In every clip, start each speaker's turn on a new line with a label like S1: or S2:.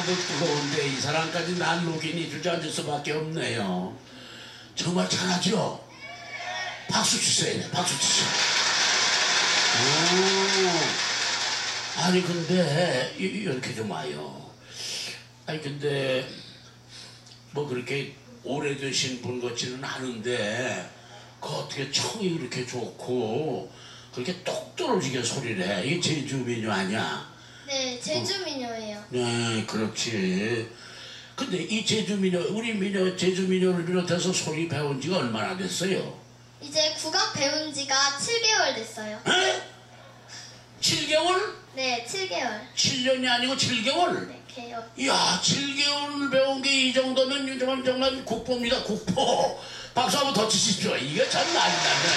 S1: 날도 뜨거운데 이 사람까지 날 녹이니 주저앉을 수밖에 없네요. 정말 잘하죠? 박수 주세요. 네, 박수 주세요. 오. 아니 근데 이렇게 좀 와요. 아니 근데 뭐 그렇게 오래되신 분 같지는 않은데 그 어떻게 청이 그렇게 좋고 그렇게 똑 떨어지게 소리를 해. 이게 제주 민요 아니야?
S2: 네, 제주 민요예요.
S1: 네, 그렇지. 근데 이 제주 민요, 우리 민요, 제주 민요를 비롯해서 소리 배운 지가 얼마나 됐어요?
S2: 이제 국악 배운 지가 7개월 됐어요.
S1: 에? 7개월?
S2: 네, 7개월.
S1: 7년이 아니고 7개월?
S2: 네, 개요.
S1: 이야, 7개월을 배운 게 이 정도면 정말 정말 국보입니다, 국보. 박수 한번 더 치십시오. 이게 참 난리 나네.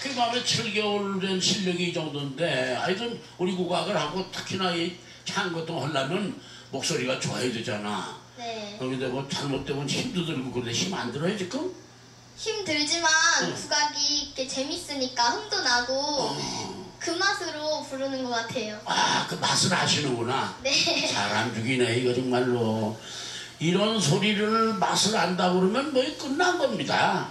S1: 오. 그 마음에 7개월 된 실력이 이 정도인데, 하여튼 우리 국악을 하고 특히나 이 창고등 하려면 목소리가 좋아야 되잖아.
S2: 네.
S1: 그런데 뭐 잘못되면 힘도 들고 그런데 힘 안 들어요, 지금?
S2: 힘들지만
S1: 응.
S2: 국악이 이렇게 재밌으니까 흥도 나고
S1: 어.
S2: 그 맛으로 부르는 것 같아요.
S1: 아, 그 맛을 아시는구나.
S2: 네.
S1: 사람 죽이네 이거 정말로 이런 소리를 맛을 안다 그러면 뭐 끝난 겁니다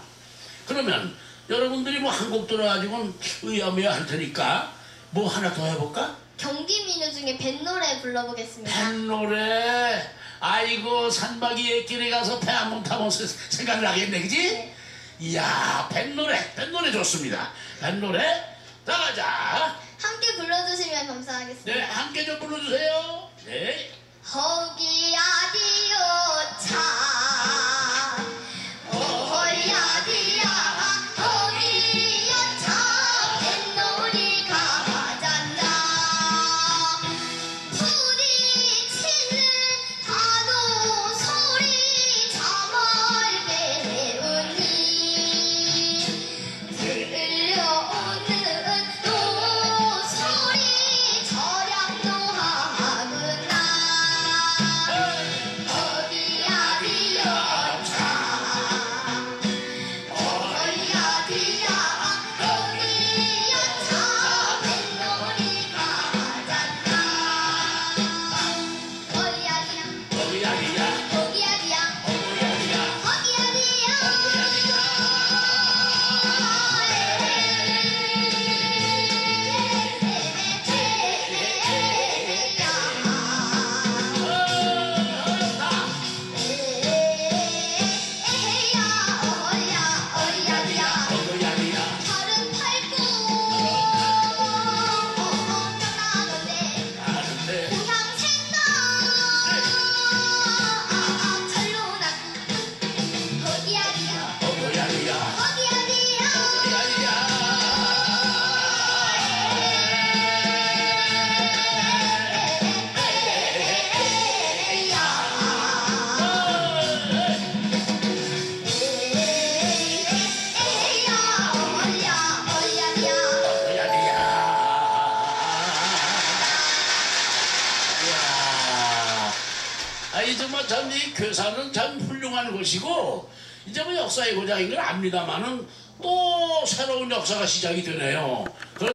S1: 그러면 여러분들이 뭐 한 곡 들어가지고 의아미야 할 테니까 뭐 하나 더 해볼까?
S2: 경기 민요 중에 뱃노래 불러보겠습니다.
S1: 뱃노래 아이고 산박이 옛길에 가서 배 한번 타면 세- 생각나겠네 그지?
S2: 네.
S1: 이야 뱃노래 뱃노래 좋습니다 뱃노래 나가자
S2: 함께 불러주시면 감사하겠습니다.
S1: 네 함께 좀 불러주세요 네
S2: 허기야디
S1: 아이 정말 참이 괴사는 참 훌륭한 것이고 이제 뭐 역사의 고장인 걸 압니다만은 또 새로운 역사가 시작이 되네요.